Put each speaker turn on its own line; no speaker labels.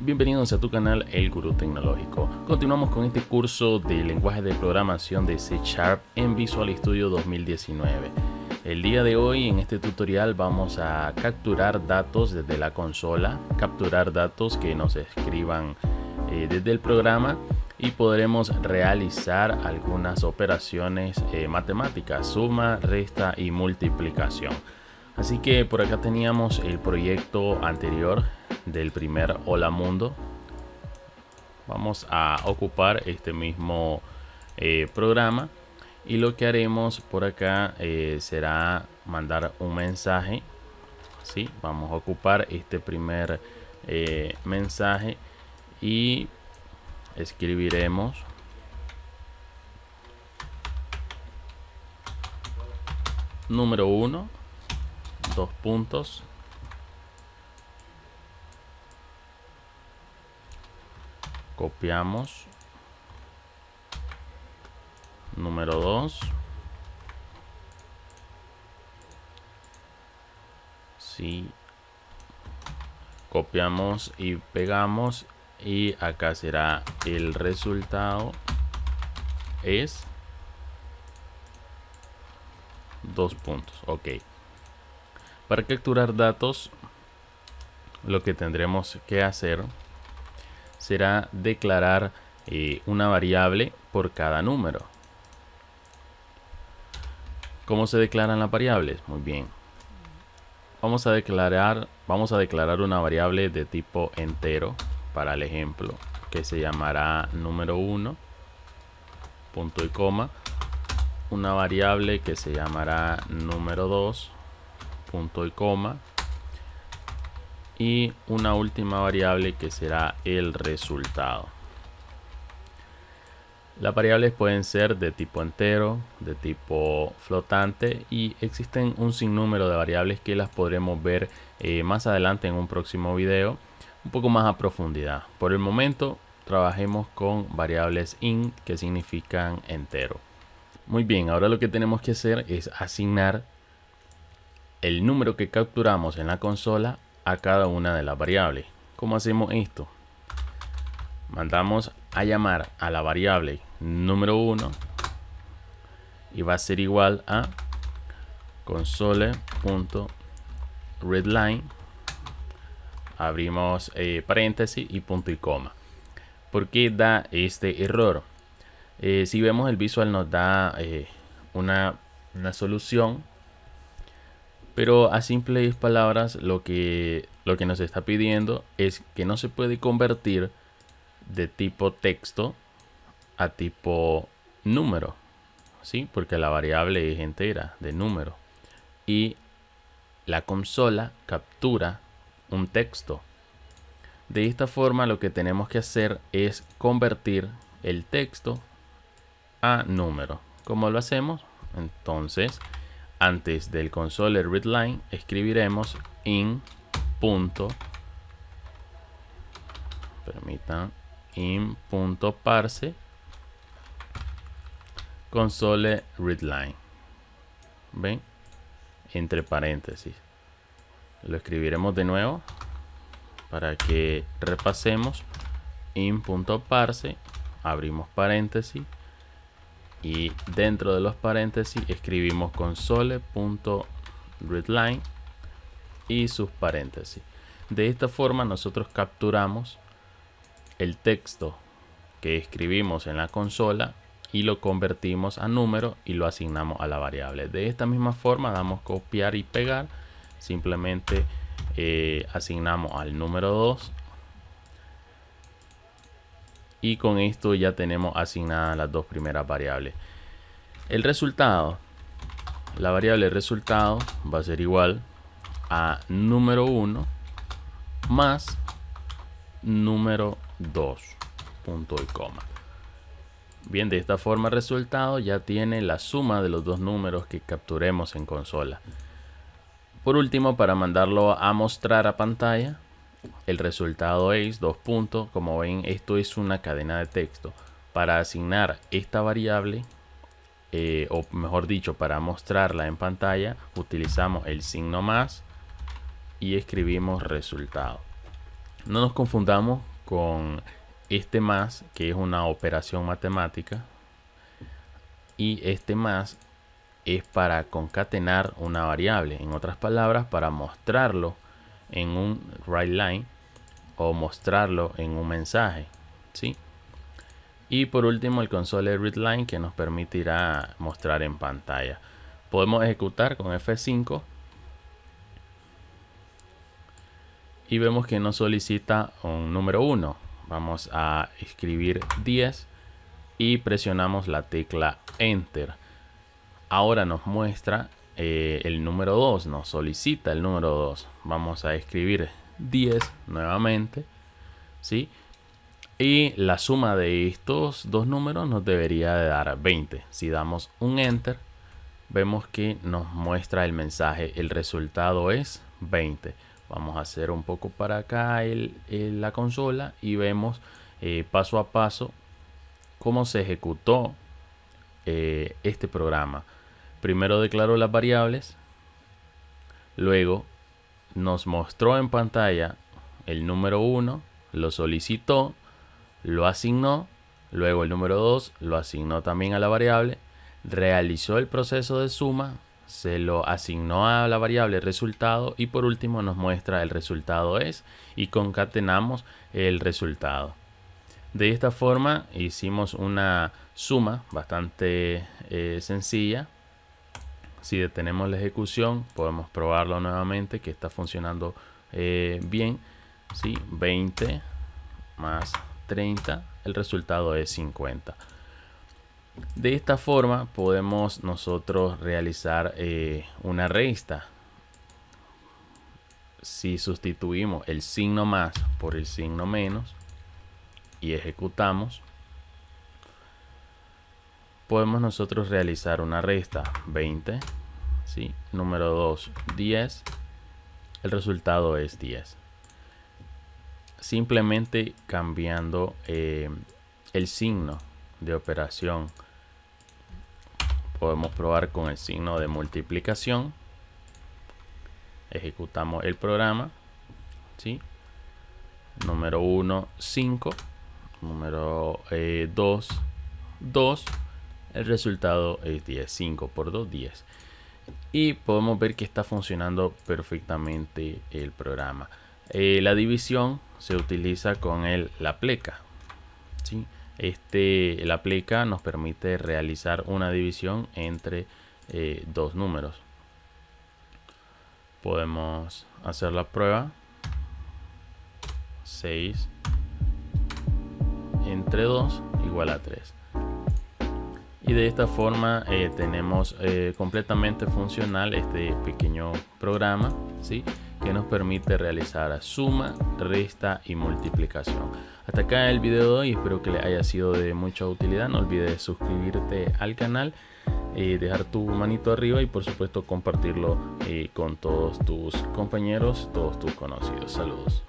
Bienvenidos a tu canal El Gurú Tecnológico. Continuamos con este curso de lenguaje de programación de C Sharp en Visual Studio 2019. El día de hoy en este tutorial vamos a capturar datos desde la consola, capturar datos que nos escriban eh, desde el programa y podremos realizar algunas operaciones eh, matemáticas, suma, resta y multiplicación. Así que por acá teníamos el proyecto anterior del primer Hola Mundo. Vamos a ocupar este mismo eh, programa y lo que haremos por acá eh, será mandar un mensaje. ¿sí? Vamos a ocupar este primer eh, mensaje y escribiremos número uno dos puntos. Copiamos. Número 2 si copiamos y pegamos y acá será el resultado. Es dos puntos. Ok para capturar datos, lo que tendremos que hacer será declarar eh, una variable por cada número. ¿Cómo se declaran las variables? Muy bien. Vamos a declarar, vamos a declarar una variable de tipo entero para el ejemplo que se llamará número 1 punto y coma una variable que se llamará número 2 punto y coma y una última variable que será el resultado. Las variables pueden ser de tipo entero, de tipo flotante y existen un sinnúmero de variables que las podremos ver eh, más adelante en un próximo video un poco más a profundidad. Por el momento trabajemos con variables int que significan entero. Muy bien, ahora lo que tenemos que hacer es asignar el número que capturamos en la consola a cada una de las variables. ¿Cómo hacemos esto? Mandamos a llamar a la variable número 1 y va a ser igual a console.readline abrimos eh, paréntesis y punto y coma. ¿Por qué da este error? Eh, si vemos el visual nos da eh, una, una solución pero a simples palabras lo que, lo que nos está pidiendo es que no se puede convertir de tipo texto a tipo número. ¿Sí? Porque la variable es entera de número. Y la consola captura un texto. De esta forma lo que tenemos que hacer es convertir el texto a número. ¿Cómo lo hacemos? Entonces antes del console readline escribiremos in punto permitan in punto parse console readline ven entre paréntesis. Lo escribiremos de nuevo para que repasemos. In punto parse abrimos paréntesis y dentro de los paréntesis escribimos console.readline y sus paréntesis. De esta forma nosotros capturamos el texto que escribimos en la consola y lo convertimos a número y lo asignamos a la variable. De esta misma forma damos copiar y pegar. Simplemente eh, asignamos al número 2 y con esto ya tenemos asignadas las dos primeras variables. El resultado, la variable resultado va a ser igual a número 1 más número 2 punto y coma. Bien, de esta forma el resultado ya tiene la suma de los dos números que capturemos en consola. Por último, para mandarlo a mostrar a pantalla, el resultado es dos puntos. Como ven, esto es una cadena de texto. Para asignar esta variable, eh, o mejor dicho, para mostrarla en pantalla, utilizamos el signo más y escribimos resultado. No nos confundamos con este más, que es una operación matemática, y este más es para concatenar una variable. En otras palabras, para mostrarlo en un write line o mostrarlo en un mensaje. ¿sí? Y por último, el console readline que nos permitirá mostrar en pantalla. Podemos ejecutar con F5 y vemos que nos solicita un número 1. Vamos a escribir 10 y presionamos la tecla Enter. Ahora nos muestra eh, el número 2, nos solicita el número 2. Vamos a escribir 10 nuevamente, ¿sí? Y la suma de estos dos números nos debería de dar 20. Si damos un Enter, vemos que nos muestra el mensaje. El resultado es 20. Vamos a hacer un poco para acá el, la consola y vemos eh, paso a paso cómo se ejecutó eh, este programa. Primero declaró las variables, luego nos mostró en pantalla el número 1, lo solicitó, lo asignó, luego el número 2 lo asignó también a la variable, realizó el proceso de suma, se lo asignó a la variable resultado y por último nos muestra el resultado es y concatenamos el resultado. De esta forma hicimos una suma bastante eh, sencilla. Si detenemos la ejecución podemos probarlo nuevamente que está funcionando eh, bien. ¿sí? 20 más 30, el resultado es 50. De esta forma podemos nosotros realizar eh, una resta. Si sustituimos el signo más por el signo menos y ejecutamos, podemos nosotros realizar una resta 20, ¿sí? número 2, 10, el resultado es 10 simplemente cambiando eh, el signo de operación. Podemos probar con el signo de multiplicación. Ejecutamos el programa ¿sí? número 1 5 número 2 eh, 2 el resultado es 10 5 por 2 10 y podemos ver que está funcionando perfectamente el programa eh, la división se utiliza con el, la pleca. ¿sí? Este, la pleca nos permite realizar una división entre eh, dos números. Podemos hacer la prueba. 6 entre 2 igual a 3 y de esta forma eh, tenemos completamente funcional este pequeño programa ¿sí? que nos permite realizar suma, resta y multiplicación. Hasta acá el video de hoy, espero que le haya sido de mucha utilidad. No olvides suscribirte al canal, eh, dejar tu manito arriba y por supuesto compartirlo eh, con todos tus compañeros, todos tus conocidos. Saludos.